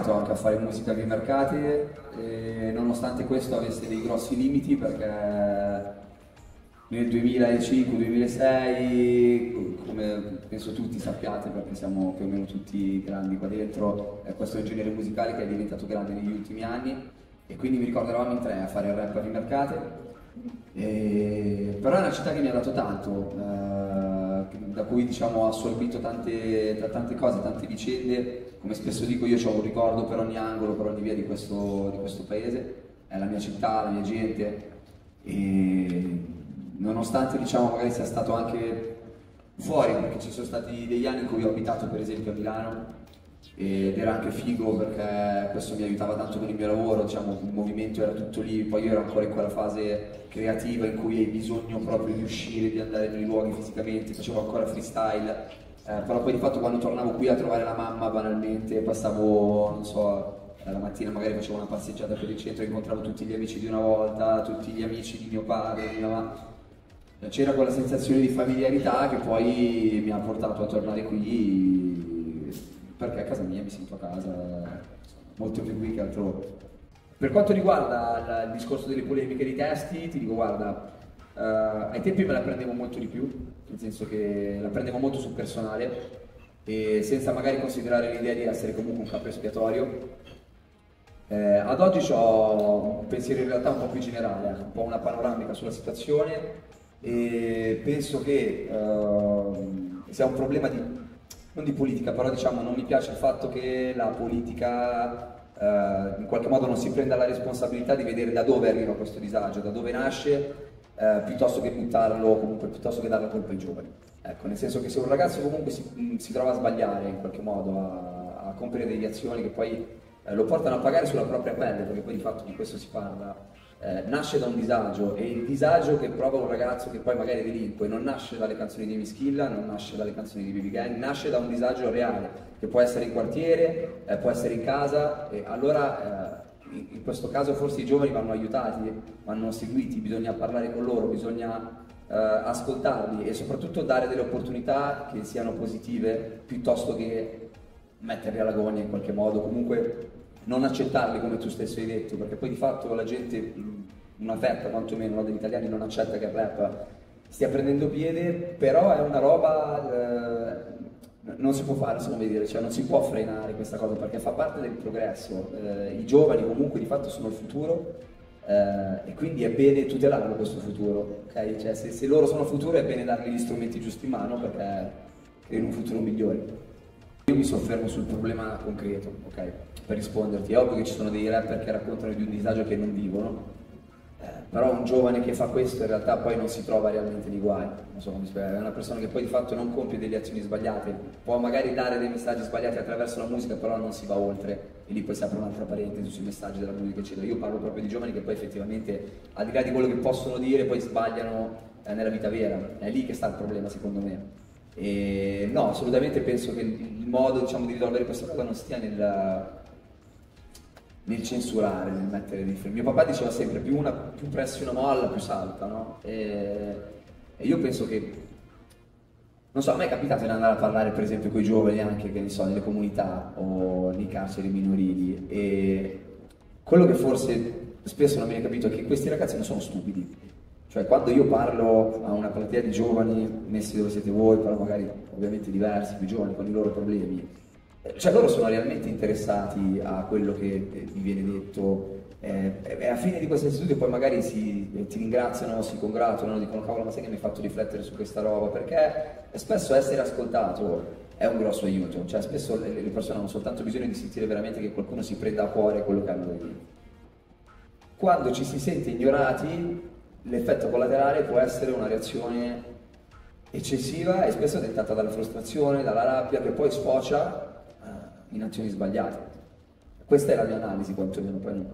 iniziato anche a fare musica per i mercati e nonostante questo avesse dei grossi limiti perché nel 2005-2006, come penso tutti sappiate perché siamo più o meno tutti grandi qua dentro, questo è un genere musicale che è diventato grande negli ultimi anni e quindi mi ricordo eravamo in tre a fare il rap per i mercati, e... però è una città che mi ha dato tanto. Eh, da cui diciamo, ho assorbito tante, tante, cose, tante vicende, come spesso dico io ho un ricordo per ogni angolo, per ogni via di questo, di questo paese, è la mia città, la mia gente. E nonostante diciamo, magari sia stato anche fuori, perché ci sono stati degli anni in cui ho abitato per esempio a Milano ed era anche figo perché questo mi aiutava tanto con il mio lavoro, diciamo, il movimento era tutto lì, poi io ero ancora in quella fase creativa in cui hai bisogno proprio di uscire, di andare nei luoghi fisicamente, facevo ancora freestyle, eh, però poi di fatto quando tornavo qui a trovare la mamma banalmente passavo, non so, la mattina magari facevo una passeggiata per il centro, incontravo tutti gli amici di una volta, tutti gli amici di mio padre, di mia mamma. C'era quella sensazione di familiarità che poi mi ha portato a tornare qui perché a casa mia mi sento a casa molto più qui che altrove. Per quanto riguarda il discorso delle polemiche dei testi, ti dico guarda, uh, ai tempi me la prendevo molto di più, nel senso che la prendevo molto sul personale e senza magari considerare l'idea di essere comunque un capo espiatorio. Eh, ad oggi ho un pensiero in realtà un po' più generale, un po' una panoramica sulla situazione e penso che uh, sia un problema di non di politica, però diciamo non mi piace il fatto che la politica eh, in qualche modo non si prenda la responsabilità di vedere da dove arriva questo disagio, da dove nasce, eh, piuttosto che buttarlo, comunque piuttosto che darla colpa ai giovani. Ecco, nel senso che se un ragazzo comunque si, mm, si trova a sbagliare in qualche modo, a, a compiere delle azioni che poi eh, lo portano a pagare sulla propria pelle, perché poi di fatto di questo si parla, eh, nasce da un disagio e il disagio che prova un ragazzo che poi magari delinque non nasce dalle canzoni di Mischilla, non nasce dalle canzoni di Bibi Gang, nasce da un disagio reale che può essere in quartiere, eh, può essere in casa e allora eh, in questo caso forse i giovani vanno aiutati, vanno seguiti, bisogna parlare con loro, bisogna eh, ascoltarli e soprattutto dare delle opportunità che siano positive piuttosto che metterli alla gogna in qualche modo, comunque non accettarli come tu stesso hai detto, perché poi di fatto la gente, una fetta quantomeno no, degli italiani non accetta che il rap stia prendendo piede, però è una roba, eh, non si può fare, se dire, cioè non si può frenare questa cosa perché fa parte del progresso, eh, i giovani comunque di fatto sono il futuro eh, e quindi è bene tutelarlo questo futuro, okay? cioè, se, se loro sono il futuro è bene dargli gli strumenti giusti in mano perché creano un futuro migliore. Io mi soffermo sul problema concreto, ok? Per risponderti, è ovvio che ci sono dei rapper che raccontano di un disagio che non vivono, eh, però un giovane che fa questo in realtà poi non si trova realmente nei guai, non so è una persona che poi di fatto non compie delle azioni sbagliate, può magari dare dei messaggi sbagliati attraverso la musica, però non si va oltre e lì poi si apre un'altra parentesi sui messaggi della musica eccetera. Io parlo proprio di giovani che poi effettivamente, al di là di quello che possono dire, poi sbagliano eh, nella vita vera, è lì che sta il problema secondo me. E no, assolutamente penso che il modo diciamo, di risolvere questa cosa non stia nel, nel censurare, nel mettere dei freni. Mio papà diceva sempre più, una, più pressi una molla, più salta, no? E, e, io penso che, non so, a me è capitato di andare a parlare per esempio con i giovani anche, che ne so, nelle comunità o nei carceri minorili e quello che forse spesso non viene capito è che questi ragazzi non sono stupidi, cioè quando io parlo a una platea di giovani, messi dove siete voi, però magari ovviamente diversi, più giovani, con i loro problemi, eh, cioè loro sono realmente interessati a quello che vi viene detto eh, a fine di questo istituto poi magari si, eh, ti ringraziano, si congratulano, dicono cavolo ma sai che mi hai fatto riflettere su questa roba, perché spesso essere ascoltato è un grosso aiuto, cioè spesso le, le persone hanno soltanto bisogno di sentire veramente che qualcuno si prenda a cuore quello che hanno da dire. Quando ci si sente ignorati l'effetto collaterale può essere una reazione eccessiva e spesso dettata dalla frustrazione, dalla rabbia, che poi sfocia uh, in azioni sbagliate. Questa è la mia analisi, quantomeno, poi non,